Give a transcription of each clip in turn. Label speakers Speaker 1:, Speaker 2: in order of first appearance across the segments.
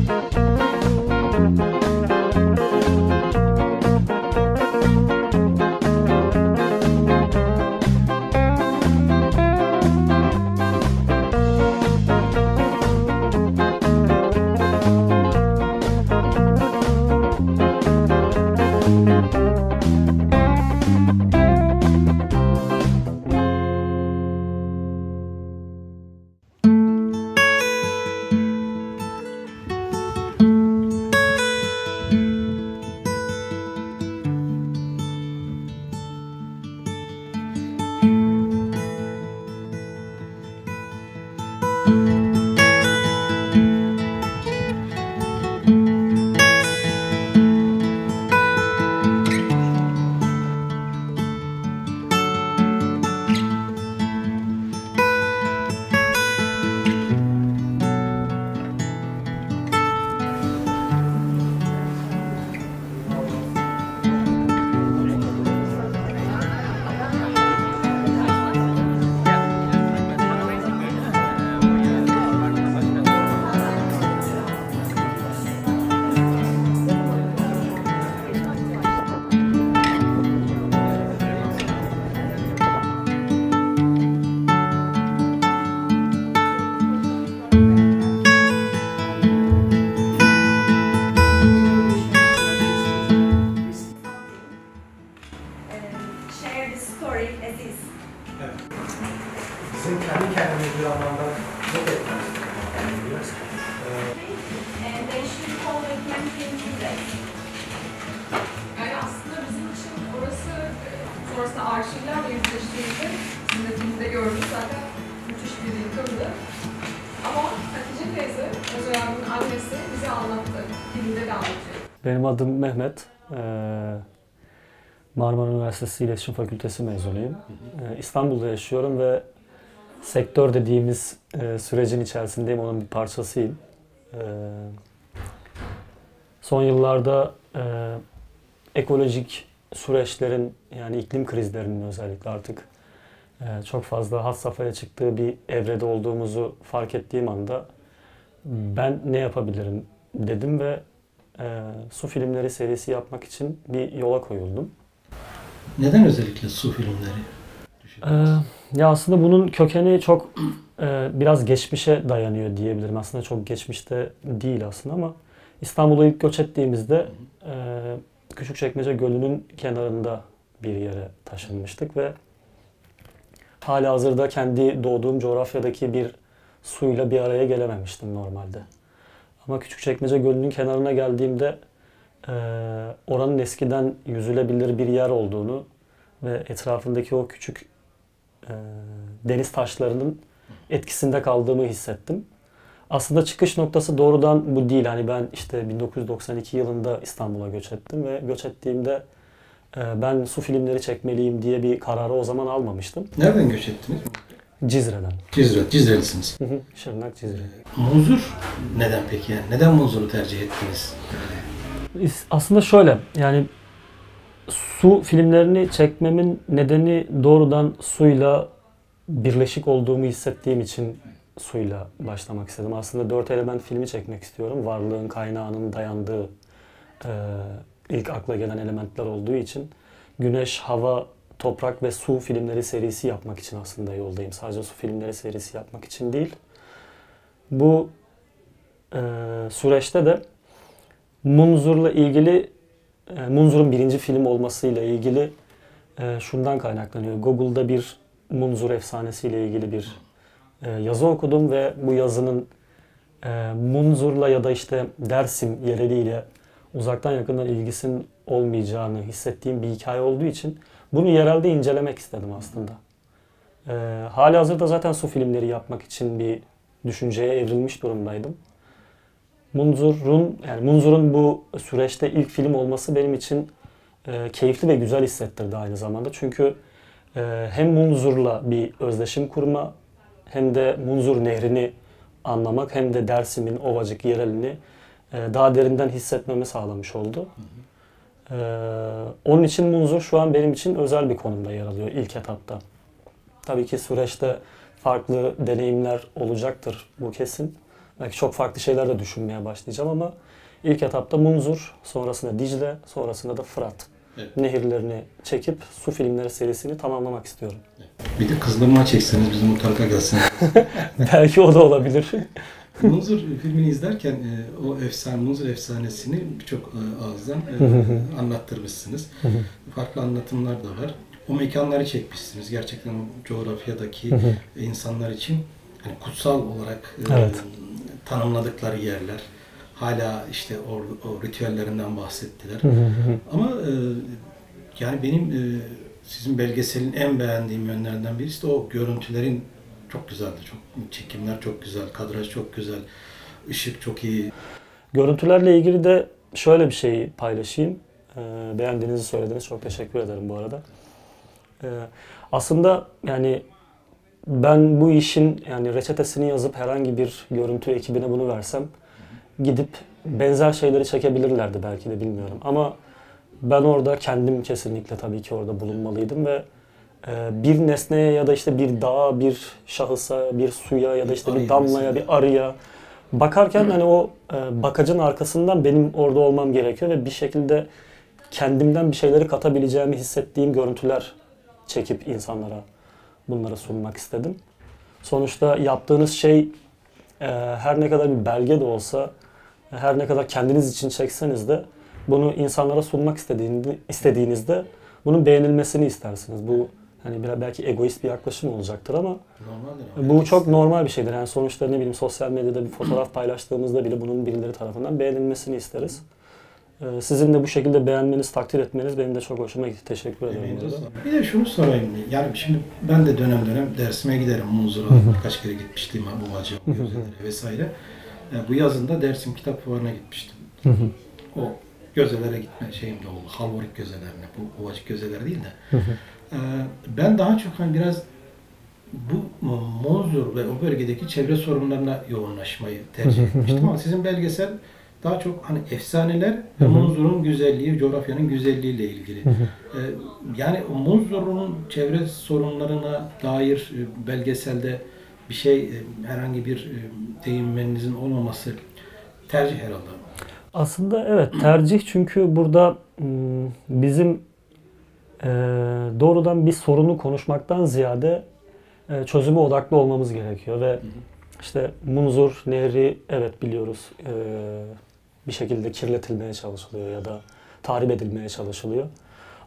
Speaker 1: Música sonrasında arşivlerle yüzleştiğimizde sizin de filmde gördüğünüz zaten müthiş bir yıkımdı. Ama Hatice teyze, Özel abinin annesi bize anlattı. Filmde de anlatıyor.
Speaker 2: Benim adım Mehmet. Ee, Marmara Üniversitesi İletişim Fakültesi mezunuyum. Ee, İstanbul'da yaşıyorum ve sektör dediğimiz e, sürecin içerisindeyim. Onun bir parçasıyım. Ee, son yıllarda e, ekolojik süreçlerin yani iklim krizlerinin özellikle artık e, çok fazla had safhaya çıktığı bir evrede olduğumuzu fark ettiğim anda ben ne yapabilirim dedim ve e, su filmleri serisi yapmak için bir yola koyuldum.
Speaker 3: Neden özellikle su filmleri?
Speaker 2: Ee, ya aslında bunun kökeni çok e, biraz geçmişe dayanıyor diyebilirim. Aslında çok geçmişte değil aslında ama İstanbul'a ilk göç ettiğimizde e, Küçükçekmece Gölü'nün kenarında bir yere taşınmıştık ve hala hazırda kendi doğduğum coğrafyadaki bir suyla bir araya gelememiştim normalde. Ama Küçükçekmece Gölü'nün kenarına geldiğimde e, oranın eskiden yüzülebilir bir yer olduğunu ve etrafındaki o küçük e, deniz taşlarının etkisinde kaldığımı hissettim. Aslında çıkış noktası doğrudan bu değil. Hani ben işte 1992 yılında İstanbul'a göç ettim ve göç ettiğimde e, ben su filmleri çekmeliyim diye bir kararı o zaman almamıştım.
Speaker 3: Nereden göç ettiniz?
Speaker 2: Cizre'den.
Speaker 3: Cizre, Cizrelisiniz.
Speaker 2: Hı hı, Şırnak Cizre.
Speaker 3: Munzur neden peki? Yani? Neden Munzur'u tercih ettiniz?
Speaker 2: Aslında şöyle yani su filmlerini çekmemin nedeni doğrudan suyla birleşik olduğumu hissettiğim için suyla başlamak istedim. Aslında dört element filmi çekmek istiyorum. Varlığın kaynağının dayandığı e, ilk akla gelen elementler olduğu için güneş, hava, toprak ve su filmleri serisi yapmak için aslında yoldayım. Sadece su filmleri serisi yapmak için değil. Bu e, süreçte de Munzur'la ilgili e, Munzur'un birinci film olmasıyla ilgili e, şundan kaynaklanıyor. Google'da bir Munzur efsanesiyle ilgili bir e, yazı okudum ve bu yazının e, Munzur'la ya da işte Dersim yereliyle uzaktan yakından ilgisinin olmayacağını hissettiğim bir hikaye olduğu için bunu yerelde incelemek istedim aslında. E, hali hazırda zaten su filmleri yapmak için bir düşünceye evrilmiş durumdaydım. Munzur'un yani Munzur'un bu süreçte ilk film olması benim için e, keyifli ve güzel hissettirdi aynı zamanda. Çünkü e, hem Munzur'la bir özdeşim kurma hem de Munzur Nehri'ni anlamak hem de Dersim'in Ovacık yerelini e, daha derinden hissetmemi sağlamış oldu. E, onun için Munzur şu an benim için özel bir konumda yer alıyor ilk etapta. Tabii ki süreçte farklı deneyimler olacaktır bu kesin. Belki çok farklı şeyler de düşünmeye başlayacağım ama ilk etapta Munzur, sonrasında Dicle, sonrasında da Fırat
Speaker 4: Evet.
Speaker 2: nehirlerini çekip su filmleri serisini tamamlamak istiyorum.
Speaker 4: Bir de kızılırmağı çekseniz bizim tarafa gelsin.
Speaker 2: Belki o da olabilir.
Speaker 4: Munzur filmini izlerken e, o efsane, Munzur efsanesini birçok e, ağızdan e, anlattırmışsınız. Farklı anlatımlar da var. O mekanları çekmişsiniz. Gerçekten o coğrafyadaki insanlar için hani kutsal olarak e,
Speaker 2: Evet.
Speaker 4: tanımladıkları yerler. Hala işte o, o ritüellerinden bahsettiler. Ama e, yani benim e, sizin belgeselin en beğendiğim yönlerinden birisi de o görüntülerin çok güzeldi. Çok çekimler çok güzel, kadraj çok güzel, ışık çok iyi.
Speaker 2: Görüntülerle ilgili de şöyle bir şey paylaşayım. Ee, beğendiğinizi söylediniz. Çok teşekkür ederim bu arada. Ee, aslında yani ben bu işin yani reçetesini yazıp herhangi bir görüntü ekibine bunu versem gidip benzer şeyleri çekebilirlerdi belki de bilmiyorum. Ama ben orada kendim kesinlikle tabii ki orada bulunmalıydım ve e, bir nesneye ya da işte bir dağa, bir şahısa, bir suya ya da işte bir damlaya, bir arıya bakarken hani o e, bakacın arkasından benim orada olmam gerekiyor ve bir şekilde kendimden bir şeyleri katabileceğimi hissettiğim görüntüler çekip insanlara bunları sunmak istedim. Sonuçta yaptığınız şey e, her ne kadar bir belge de olsa, her ne kadar kendiniz için çekseniz de bunu insanlara sunmak istediğinde, istediğinizde bunun beğenilmesini istersiniz. Bu hani biraz belki egoist bir yaklaşım olacaktır ama
Speaker 4: Normaldir.
Speaker 2: bu çok normal bir şeydir. Yani sonuçta ne bileyim sosyal medyada bir fotoğraf paylaştığımızda bile bunun birileri tarafından beğenilmesini isteriz. Ee, Sizin de bu şekilde beğenmeniz, takdir etmeniz benim de çok hoşuma gitti. Teşekkür ederim. Bu.
Speaker 4: Bir de şunu sorayım. Yani şimdi ben de dönem dönem dersime giderim. Munzur'a birkaç kere gitmiştim. Bu Gözeleri vesaire. Yani bu yazın da Dersim Kitap Fuarı'na gitmiştim. O gözelere gitme şeyim de oldu. Halvorik gözelerine. Bu Ovacık gözeleri değil de.
Speaker 2: Hı hı.
Speaker 4: Ee, ben daha çok hani biraz bu Monzur ve o bölgedeki çevre sorunlarına yoğunlaşmayı tercih etmiştim ama sizin belgesel daha çok hani efsaneler ve. Monzur'un güzelliği, coğrafyanın güzelliğiyle ilgili.
Speaker 2: Hı hı.
Speaker 4: Ee, yani o Monzur'un çevre sorunlarına dair e, belgeselde bir şey, e, herhangi bir e, değinmenizin olmaması tercih herhalde.
Speaker 2: Aslında evet tercih çünkü burada mm, bizim doğrudan bir sorunu konuşmaktan ziyade çözüme odaklı olmamız gerekiyor ve işte Munzur Nehri evet biliyoruz bir şekilde kirletilmeye çalışılıyor ya da tahrip edilmeye çalışılıyor.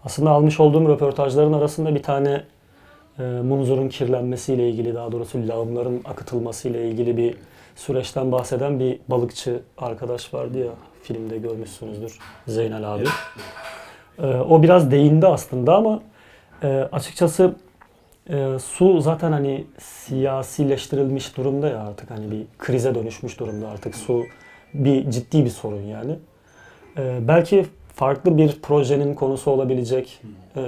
Speaker 2: Aslında almış olduğum röportajların arasında bir tane Munzur'un kirlenmesiyle ilgili daha doğrusu lağımların akıtılmasıyla ilgili bir süreçten bahseden bir balıkçı arkadaş vardı ya filmde görmüşsünüzdür Zeynel abi. E, o biraz değindi aslında ama e, açıkçası e, su zaten hani siyasileştirilmiş durumda ya artık hani bir krize dönüşmüş durumda artık su bir ciddi bir sorun yani. E, belki farklı bir projenin konusu olabilecek, e,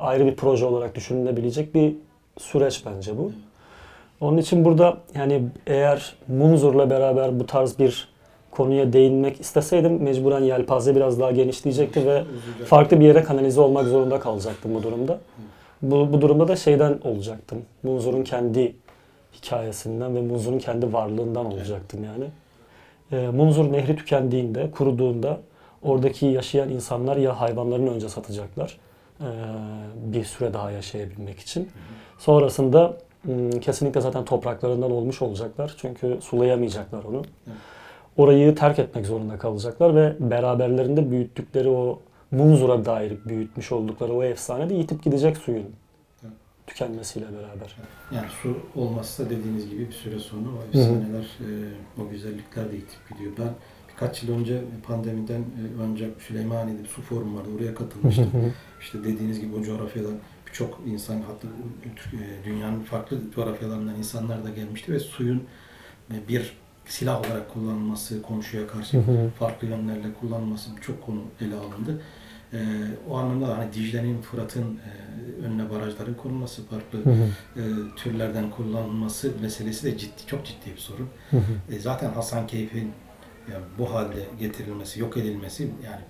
Speaker 2: ayrı bir proje olarak düşünülebilecek bir süreç bence bu. Onun için burada yani eğer Munzur'la beraber bu tarz bir konuya değinmek isteseydim mecburen yelpaze biraz daha genişleyecekti ve farklı bir yere kanalize olmak zorunda kalacaktım bu durumda. Bu, bu durumda da şeyden olacaktım. Munzur'un kendi hikayesinden ve Munzur'un kendi varlığından olacaktım yani. Ee, Munzur nehri tükendiğinde, kuruduğunda oradaki yaşayan insanlar ya hayvanlarını önce satacaklar ee, bir süre daha yaşayabilmek için. Sonrasında kesinlikle zaten topraklarından olmuş olacaklar çünkü sulayamayacaklar onu. Orayı terk etmek zorunda kalacaklar ve beraberlerinde büyüttükleri o Munzur'a dair büyütmüş oldukları o efsane de yitip gidecek suyun tükenmesiyle beraber.
Speaker 4: Yani su olmazsa dediğiniz gibi bir süre sonra o efsaneler, e, o güzellikler de yitip gidiyor. Ben birkaç yıl önce pandemiden e, önce Süleymaniye'de bir su forumu vardı. Oraya katılmıştım. işte dediğiniz gibi o coğrafyadan birçok insan hatta e, dünyanın farklı coğrafyalarından insanlar da gelmişti ve suyun e, bir silah olarak kullanılması, komşuya karşı farklı yönlerle kullanılması birçok konu ele alındı. E, o anlamda da hani Dicle'nin, Fırat'ın e, önüne barajların konulması, farklı e, türlerden kullanılması meselesi de ciddi, çok ciddi bir sorun. E, zaten Hasan Keyf'in yani bu halde getirilmesi, yok edilmesi yani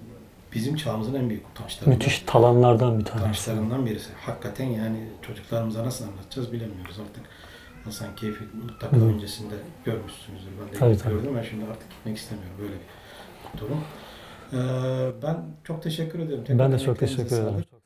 Speaker 4: bizim çağımızın en büyük utançlarından,
Speaker 2: Müthiş talanlardan bir tanesi.
Speaker 4: utançlarından birisi. Hakikaten yani çocuklarımıza nasıl anlatacağız bilemiyoruz artık. Hasan Keyfi mutlaka
Speaker 2: Hı.
Speaker 4: öncesinde görmüşsünüzdür. Ben de
Speaker 2: Tabii, tabii.
Speaker 4: gördüm. Ben şimdi artık gitmek istemiyorum. Böyle bir durum. Ee, ben çok teşekkür ederim.
Speaker 2: Ben de çok teşekkür ederim.
Speaker 4: sağlık.